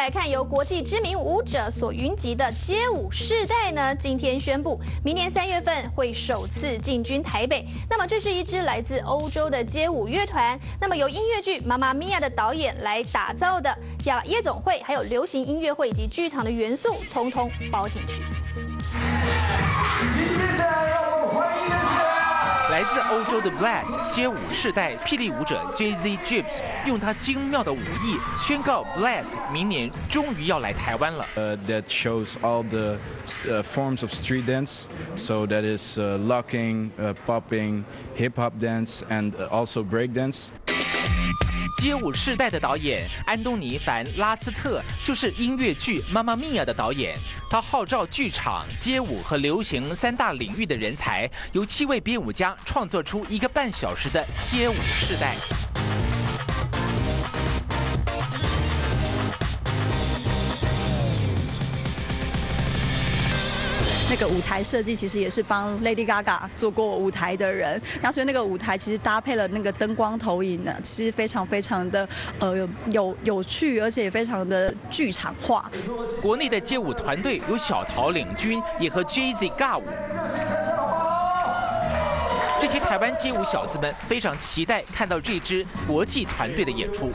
来看，由国际知名舞者所云集的街舞世代呢，今天宣布，明年三月份会首次进军台北。那么，这是一支来自欧洲的街舞乐团，那么由音乐剧《妈妈咪呀》的导演来打造的，把夜总会、还有流行音乐会以及剧场的元素，通通包进去。来自欧洲的 Blast 街舞世代霹雳舞者 Jay Z Gibbs 用他精妙的武艺宣告 Blast 明年终于要来台湾了。Uh, that shows all the uh, forms of street dance. So that is uh, locking, uh, popping, hip hop dance, and uh, also break dance. 街舞世代的导演安东尼·凡拉斯特就是音乐剧《妈妈咪呀》的导演。他号召剧场、街舞和流行三大领域的人才，由七位编舞家创作出一个半小时的街舞世代。那个舞台设计其实也是帮 Lady Gaga 做过舞台的人，那所以那个舞台其实搭配了那个灯光投影呢，其实非常非常的呃有有趣，而且也非常的剧场化。国内的街舞团队有小桃领军，也和 Jay Z 尬舞。这些台湾街舞小子们非常期待看到这支国际团队的演出。